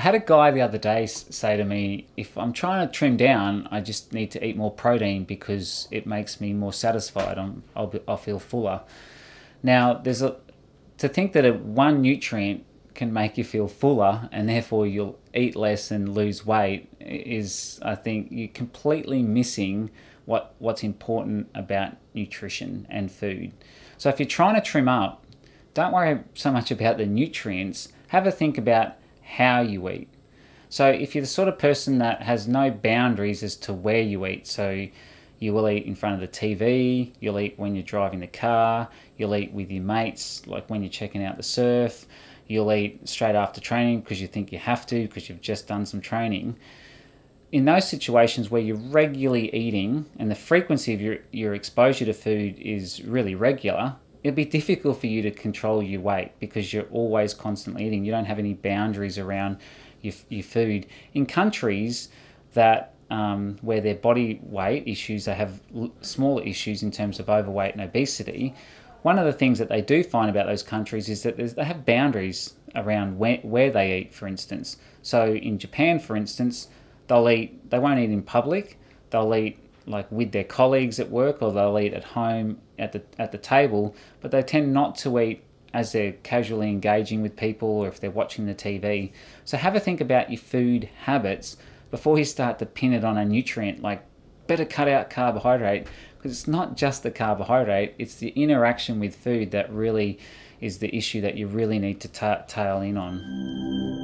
had a guy the other day say to me, if I'm trying to trim down, I just need to eat more protein because it makes me more satisfied. I'm, I'll, be, I'll feel fuller. Now, there's a to think that a, one nutrient can make you feel fuller and therefore you'll eat less and lose weight is, I think, you're completely missing what what's important about nutrition and food. So if you're trying to trim up, don't worry so much about the nutrients. Have a think about how you eat. So if you're the sort of person that has no boundaries as to where you eat, so you will eat in front of the TV, you'll eat when you're driving the car, you'll eat with your mates, like when you're checking out the surf, you'll eat straight after training because you think you have to because you've just done some training. In those situations where you're regularly eating and the frequency of your, your exposure to food is really regular, it'll be difficult for you to control your weight because you're always constantly eating. You don't have any boundaries around your, your food. In countries that um, where their body weight issues, they have smaller issues in terms of overweight and obesity. One of the things that they do find about those countries is that they have boundaries around where, where they eat, for instance. So in Japan, for instance, they'll eat, they won't eat in public, they'll eat like with their colleagues at work or they'll eat at home at the at the table, but they tend not to eat as they're casually engaging with people or if they're watching the TV. So have a think about your food habits before you start to pin it on a nutrient like better cut out carbohydrate because it's not just the carbohydrate, it's the interaction with food that really is the issue that you really need to tail in on.